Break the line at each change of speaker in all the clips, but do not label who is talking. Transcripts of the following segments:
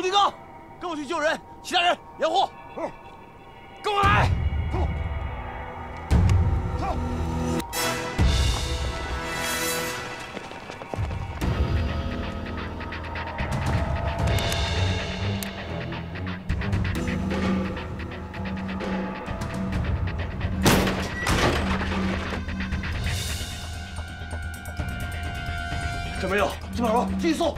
土地哥，跟我去救人，其他人掩护。跟我来。这没有，这边有，继续搜。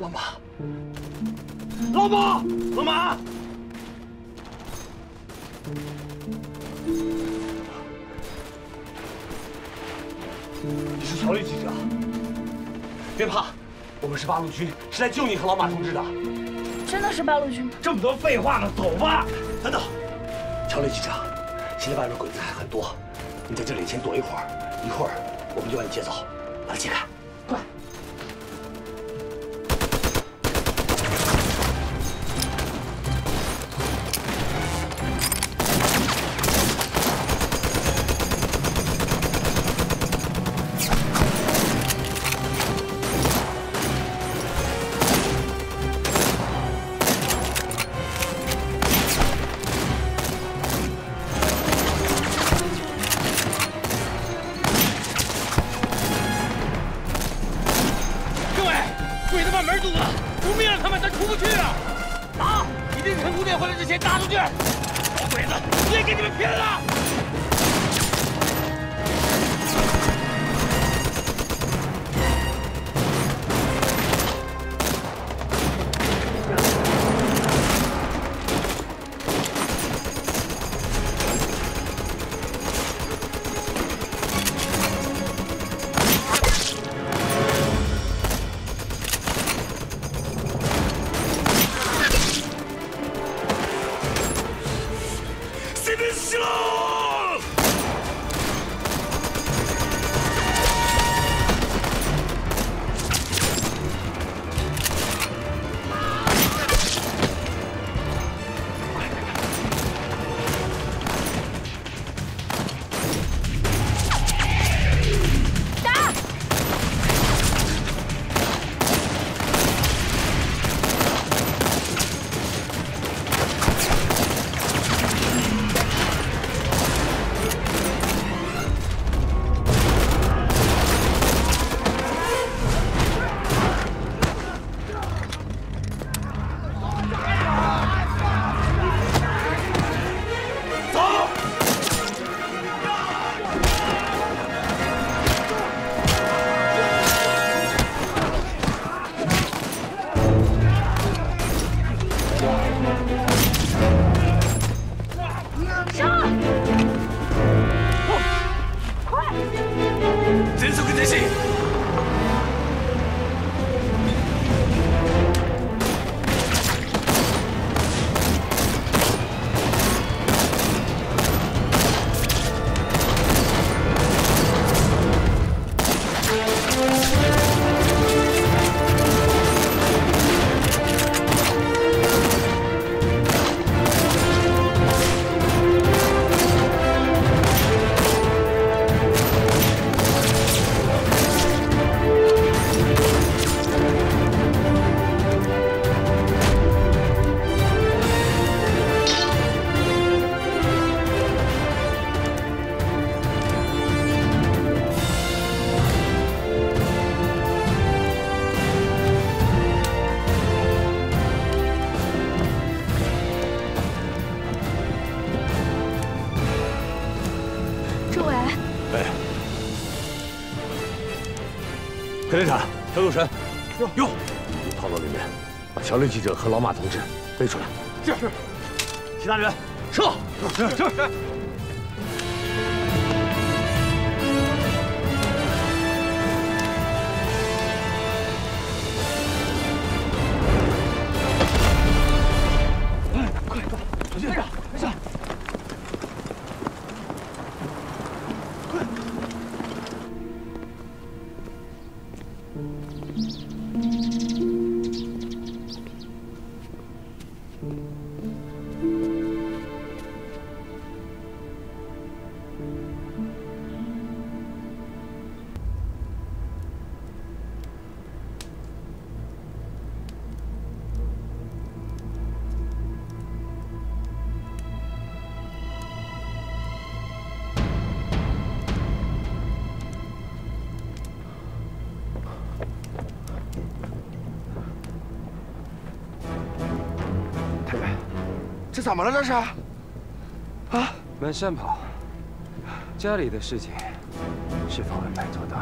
老马，老马，老马，你是乔丽记者，别怕，我们是八路军，是来救你和老马同志的。
真的是八路军吗？
这么多废话呢，走吧。等等，乔丽记者，现在外面鬼子还很多，你在这里先躲一会儿，一会儿我们就把你接走，把他解开。快！打出去！小鬼子我也跟你们拼了！田连长，调度神，哟，你跑到里面，把乔丽记者和老马同志背出来。
是是。
其他人撤。
是是是。
这怎么了？这是？啊！
满山跑，家里的事情是否安排妥当？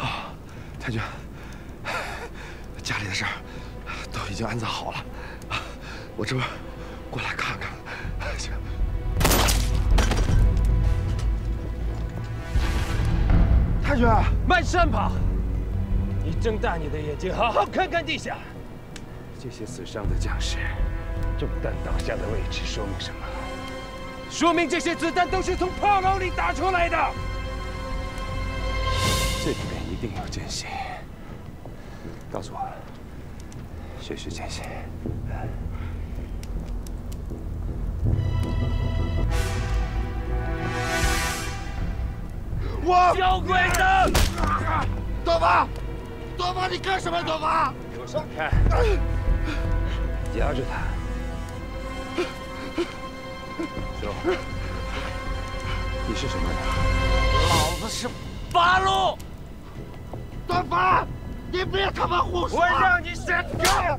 啊，太君，家里的事儿都已经安葬好了。我这不过来看看。行。太君，
满山跑，你睁大你的眼睛，好好看看地下，这些死伤的将士。中弹倒下的位置说明什么？说明这些子弹都是从炮楼里打出来的。这里面一定有奸细。告诉我，谁是奸细？
我
小鬼子！
多巴，多巴，你干什么？多巴，
给我闪开！压住他。说，你是什么人？
老子是八路。
段发，你别他妈胡说！
我让你先开！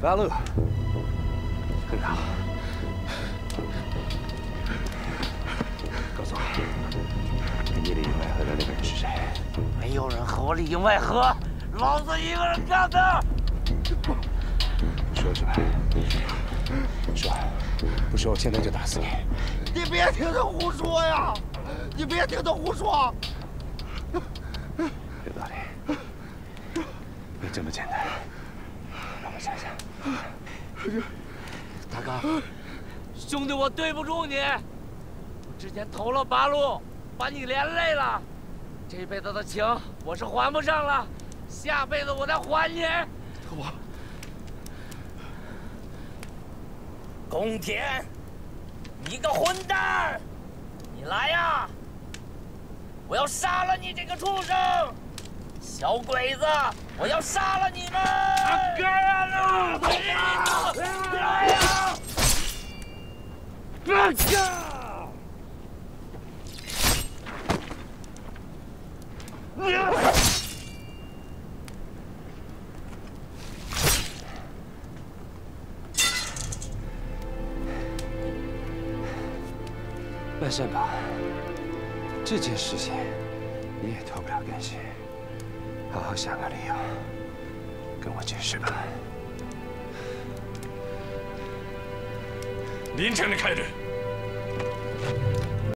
八路，很好。告诉我，跟你里应外合的那个人是谁？
没有人和我里应外合，老子一个人干的。
说出来。说，不说我现在就打死你！
你别听他胡说呀！你别听他胡说！
有道理，没这么简单。让我想想。
大哥，兄弟，我对不住你。我之前投了八路，把你连累了。这辈子的情我是还不上了，下辈子我再还你。
我。
宫田，你个混蛋！你来呀！我要杀了你这个畜生！小鬼子，我要杀了你们！
万善宝这件事情你也脱不了干系好好想个理由跟我解释吧。
凌晨的开始。